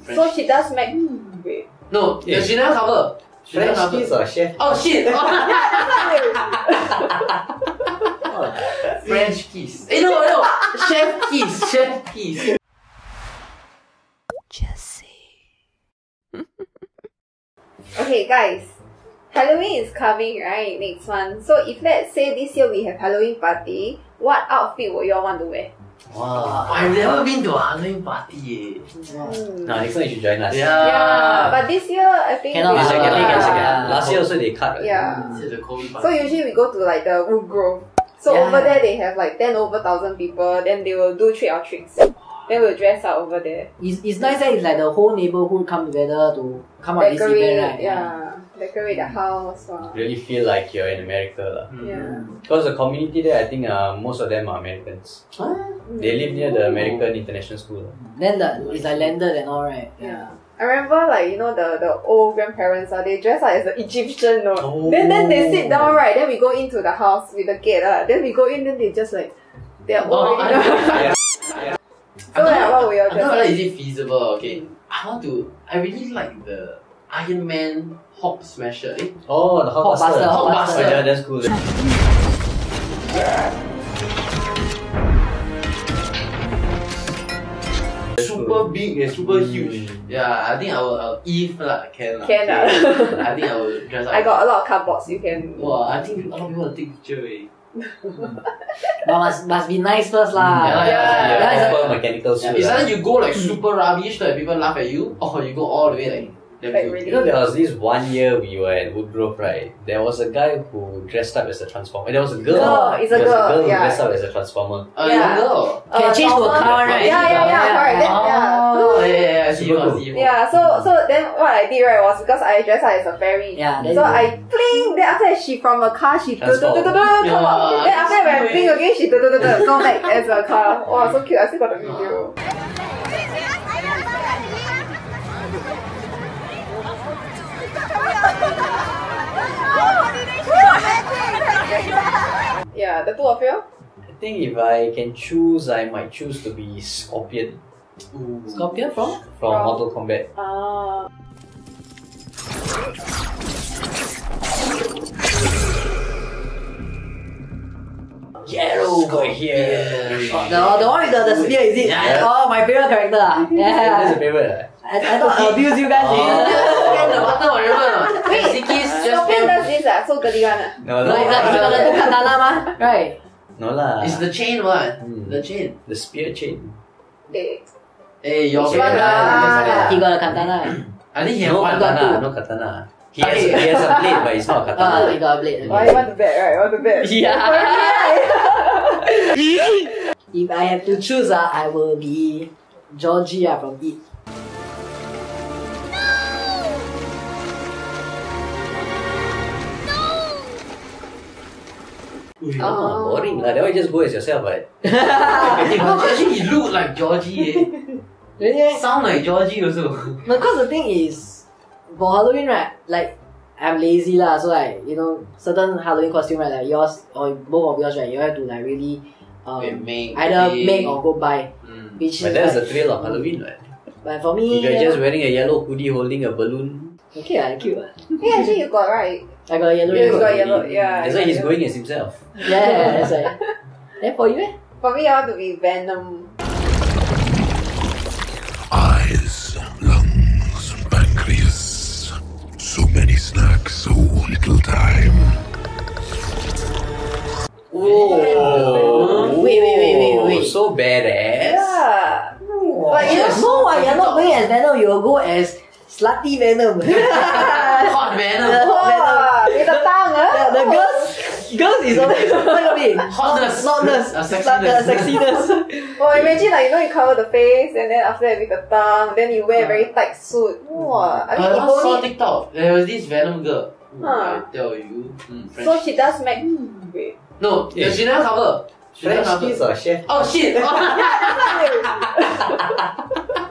French. So she does mac. Wait. no, Yeah. she never cover. She never French cover. kiss or chef? Oh shit! French kiss. Eh, no, no. Chef kiss. Chef kiss. Jesse. okay, guys. Halloween is coming, right? Next month. So if let's say this year we have Halloween party, what outfit would you all want to wear? Wow. I've never been to a Halloween party. Hmm. No, next time you should join us. Yeah. Yeah, but this year I think Cannot we Yes, lah. I can, I can, I Yeah. can. Last year also they cut. right? Yeah. This the COVID So usually we go to like the Woodgrove. So Yeah. over there they have like ten over thousand people. Then they will do trick or treats. Then we'll dress up over there. It's, it's nice that it's like the whole neighborhood come together to come out this Decorate, event, right? yeah. Decorate the house. Wow. Really feel like you're in America. lah. Mm. Yeah. Because the community there, I think uh, most of them are Americans. Huh? They live near the American International School. lah. Then the it's like landed and all right. Yeah. I remember like you know the the old grandparents uh, they dress up as the Egyptian no. Oh. Then then they sit down right. Then we go into the house with the gate uh. Then we go in. Then they just like they're Oh, all. I you know. don't- so like, what will you I don't know whether is it feasible. Okay, I want to. I really like the Iron Man Hulk Smasher. Eh? Oh, the Hulk Hulkbuster. Buster, Hulk Buster. Oh, yeah, that's cool. Super big and super huge. Yeah, I think I will. I'll if lah can lah. Can lah. Okay. I think I will dress up. I got a lot of cardboards. You can. Wow, I think a lot of people will take picture. Eh. But must must be nice first lah. Yeah, Yeah, Yeah. yeah, it's proper mechanical Yeah, suit. it's lah. either you go like super rubbish, like people laugh at you, or you go all the way like damn Like really- You know, there was this one year we were at Woodgrove, right? There was a guy who dressed up as a transformer. There was a girl. Girl, it's a there was girl, a girl who dressed up as a transformer. Uh, Yeah. yeah. girl. Can change to a normal- car, right? Yeah, yeah, yeah, correct. Then, yeah. Oh, yeah, yeah, yeah. I see you, I Super see you. Yeah, so so then what I did right was because I dressed up as a fairy. Yeah, So I fling, then after that she from a car she do do do do do come out. Yeah, Then after that when I that's fling again she do do do do go back as a car. Wow, so cute. I still got the video. Yeah, the two of you. I think if I can choose, I might choose to be Scorpion Ooh. Scorpion from? from From- Mortal Kombat. Ah. Yellow, go here. Oh, the, the one with the, the spear, is it? Yeah. Oh, my favorite character. Yeah. That's a favorite. I, I thought I abuse you guys. Oh. Get the button, whatever. Wait, Ziggy's just Scorpion does this ah, so geli one ah. No, No, no, it's like you got the two katana mah, right? no lah. It's the chain one. Hmm. The chain. the spear chain. Eh, Hey, your Which one favorite. ah? He got a katana. I think he has No one. katana, two. no katana. He has, he has a blade, but it's not a katana. he got a blade. Why you want to bet right? You want to bet? Yeah. If I have to choose, uh, I will be Georgie uh, from It. Ah, boring lah. That one you just go as yourself, but no, actually, he look like Georgie. Eh. Really? Sound like Georgie also. No, cause the thing is, for Halloween, right, like, I'm lazy lah, so like, you know, certain Halloween costume, right, like yours, or both of yours, right, you have to like really, um, make. either okay. make or go buy. Mm. Which but is that's the thrill of Halloween, right? but for me, If you're yeah, just wearing a yellow hoodie holding a balloon, okay, I cute. ah. Yeah, actually you got right. I got a yellow You coat. got yellow, yeah. that's why he's going as himself. Yeah, yeah, that's right. Then for you, eh? For me, I want to be Venom. Eyes, lungs, pancreas. So many snacks, so little time. Oh, Wait, wait, wait, wait, wait. So badass. Yeah. But you No, ah, you're not going as Venom, you will go as Slutty Venom. Hot Venom. Wow, with the tongue, the, huh? the girls, girls is always what do you mean? Hotness. Not nurse, Uh, the sexiness. sexiness. Well, imagine like you know you cover the face and then after that with the tongue, then you wear a very tight suit. Wow. I mean, I if once saw TikTok. There was this Venom girl. Ooh, Huh. I tell you. Mm, French. so she does make. Wait. no, Yeah. she never cover. She never French cover. kiss or chef? Oh shit!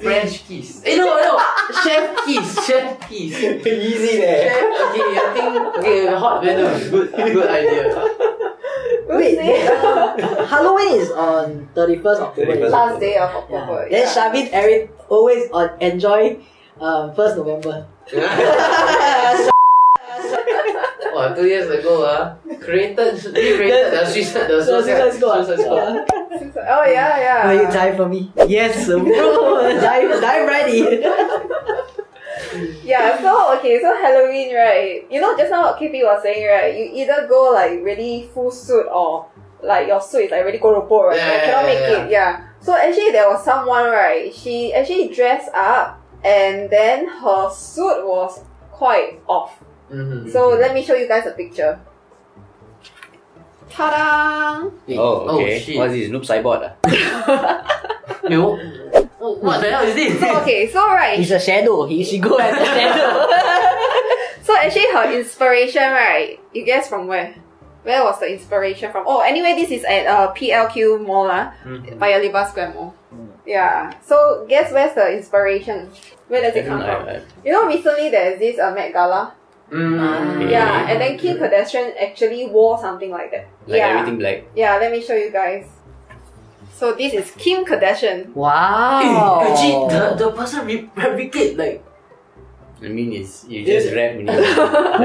French kiss. Eh no no, chef kiss, chef kiss. Easy there. Chef, okay, I think okay, hot venom, good good idea. Wait, Wait, uh, Halloween is on 31st October. 31st. last day of Yeah. October. Then Shavin Eric always on enjoy um, 1st November. Wow, two years ago, ah, created, recreated the suicide, the The suicide, Suicide Squad. suicide squad. Oh yeah, yeah. Will you die for me? Yes, bro. die, die ready. Yeah, so okay, so Halloween, right? You know, just now what KP was saying, right? You either go like really full suit or like your suit is like really go robot, right? Yeah, Like, yeah, cannot yeah, make yeah. it, yeah. So actually, there was someone, right? She actually dressed up, and then her suit was quite off. Mm-hmm. So let me show you guys a picture. Ta-da! Oh, Oh, okay. shit. What's this? Noob Cyborg? ah? You, oh, what the hell is this? So okay, so right, He's a shadow. He should go as a shadow. So actually, her inspiration, right? You guess from where? Where was the inspiration from? Oh, anyway, this is at uh, PLQ Mall, lah, Mhm. Paya Lebar Square Mall. Yeah. So guess where's the inspiration? Where does it come don't from? I- I- You know, recently there's this uh, Met Gala. Mm. Yeah, and then Kim Kardashian actually wore something like that. Like yeah. everything black. Yeah, let me show you guys. So this is Kim Kardashian. Wow. Eh, actually, the, the person re- replicate like I mean, it's you just Yeah. rap. when you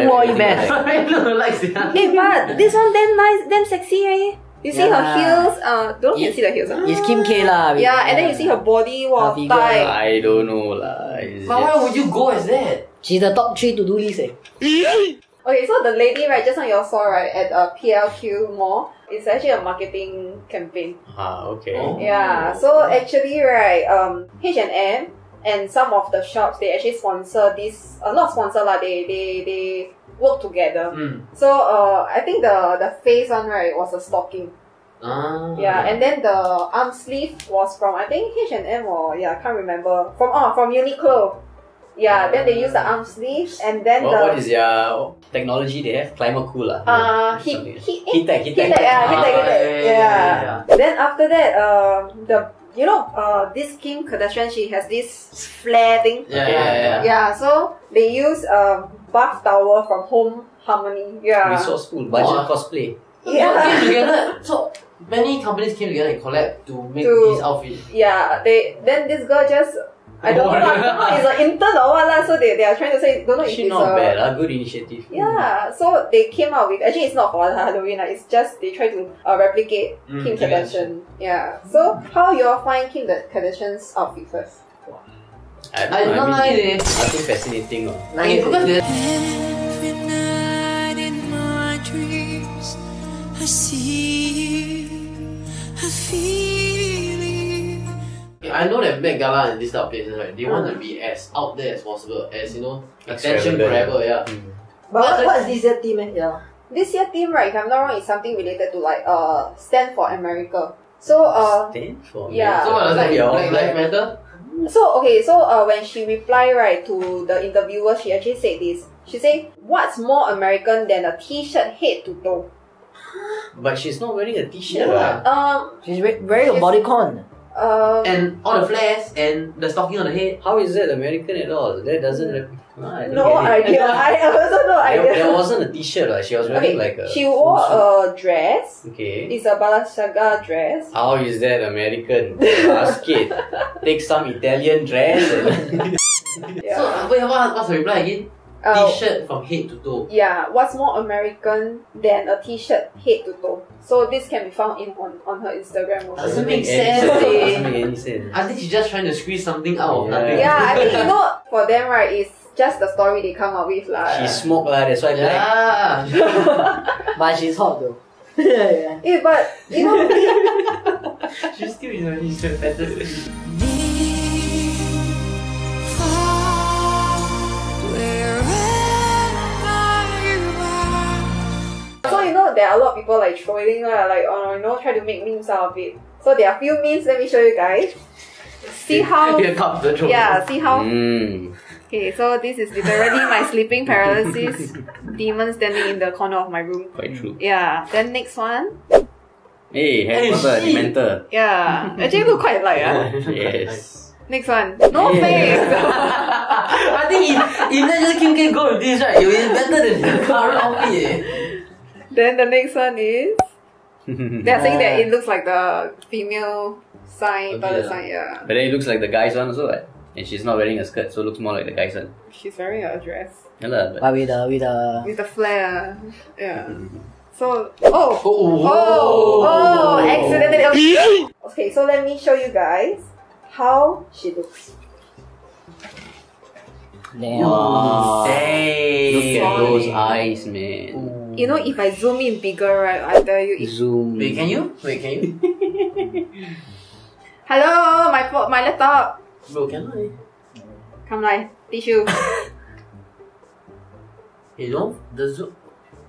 Who are you, everything man? black. look like sia. Hey, but this one damn nice, damn sexy, eh? You see her heels? Uh, don't you Yeah. see the heels? ah? It's Kim K lah. Yeah, and then you see her body, wow, tight. I don't know lah. It's But why would you go as that? She's the top three to do list. Eh. Okay, so the lady, right, just now you all saw, right, at a PLQ Mall, it's actually a marketing campaign. Ah, okay. Oh. Yeah, so actually, right, um, H&M and some of the shops, they actually sponsor this, uh, not sponsor lah, they, they, they work together. Mm. So, uh, I think the, the face one, right, was a stocking. Ah. Yeah, and then the arm sleeve was from, I think, H&M or, yeah, I can't remember. From, oh, from Uniqlo. Yeah, then they use the arm sleeve and then What, the... what is their technology they have? Climber cool lah. Uh, he, Something. he, Heat tech, heat Hit tech. yeah, hit Ah, that, hit yeah, yeah, Yeah. yeah, Then after that, um, the you know, uh, this Kim Kardashian, she has this flare thing. Yeah, yeah, yeah. Yeah, so they use um bath towel from Home Harmony. Yeah. Resource pool, budget Wow. cosplay. Yeah. Together. So many companies came together and collab to make To- this outfit. Yeah, they then this girl just I don't know, I don't know it's an intern or what lah. So they, they are trying to say don't know if Actually, it's not a, bad. Ah, good initiative. Yeah, so they came out with actually it's not for Halloween, like, it's just they try to uh, replicate Mm, Kim Kim Kardashian. Yeah. So how you all find Kim the Kardashian's outfit first? I I don't know. don't I like mean, it. nothing fascinating. Oh. Okay, because the, Every night in my dreams, I see, I feel it. I know that Met Gala and these type of places, right? They want to be as out there as possible, as you know, attention grabber. Yeah. Mm. But what, what is this year team? Eh? Yeah. This year theme, right, if I'm not wrong, is something related to like uh stand for America. So uh Stand for Yeah. So what does that mean? Yeah, Black Lives Matter? so okay, so uh when she replied right to the interviewer, she actually said this. She said, What's more American than a t-shirt head to toe? But she's not wearing a t-shirt. Yeah. lah. Um She's we- wearing a She's- bodycon. Um And all the flares and the stocking on the head. How is that American at all? That doesn't. rep- Ah, I no idea. I also no idea. there wasn't a t-shirt. Like. She was Okay, wearing like a. she wore a dress. Okay. It's a Balenciaga dress. How is that American? Basket. Take some Italian dress and. Yeah. So wait, what, what's the reply again? Uh, T-shirt from head to toe. Yeah, what's more American than a t-shirt head to toe? So this can be found in on, on her Instagram also. Doesn't make any sense, Doesn't eh. make any sense. I think she's just trying to squeeze something out of Yeah. nothing. Yeah, I think you know for them right, it's just the story they come up with lah. She smoked lah. That's why black. Yeah. But she's hot though. yeah. yeah. Eh, but you know, she's still in her, in her fantasy. There are a lot of people like trolling lah, like oh you know try to make memes out of it. So there are a few memes. Let me show you guys. See how? Here comes the troll. Yeah, see how? Mm. Okay, so this is literally my sleeping paralysis demon standing in the corner of my room. Quite true. Yeah. Then next one. Hey, Harry Hey, Potter, shit. Dementor. Yeah, actually look quite like ah. Yes. Next one. No Yeah. face. I think if, if let just Kim K go with this, right, it will be better than the current outfit. eh. Then the next one is They're saying that it looks like the female sign, Okay, toilet yeah. sign. Yeah, But then it looks like the guy's one also, right? And she's not wearing a skirt, so it looks more like the guy's one. she's wearing a dress Yeah, lah, but But with the with the with the flare. Yeah. So oh Oh, oh oh accidentally. Okay, so let me show you guys how she looks. damn. Wow. Dang. Look at those eyes, man. You know, if I zoom in bigger, right, I tell you, it Zoom. Wait, can you? Wait, can you? Hello, my phone, my laptop. Bro, can I? Come like tissue. You know the zoom.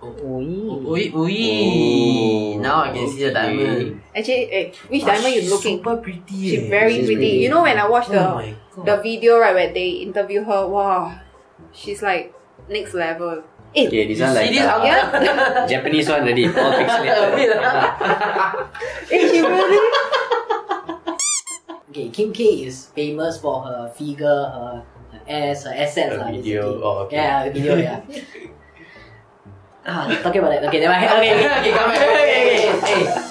Oh, Ui. oi, oi. Now I can see the diamond. Actually, eh, which Ah, diamond you she's looking? Super pretty. She's eh. very She's pretty. pretty. You know when I watched Oh the the video right where they interview her, wow, she's like next level. Eh, Okay, this one like uh, Yeah. Japanese one already, all pixelated. eh, she really. Okay, Kim K is famous for her figure, her, her ass, her assets. A lah, video, oh, okay. Yeah, a video, yeah. ah, talking about that. Okay, never mind. Okay, okay, Okay, come back. okay, okay, okay.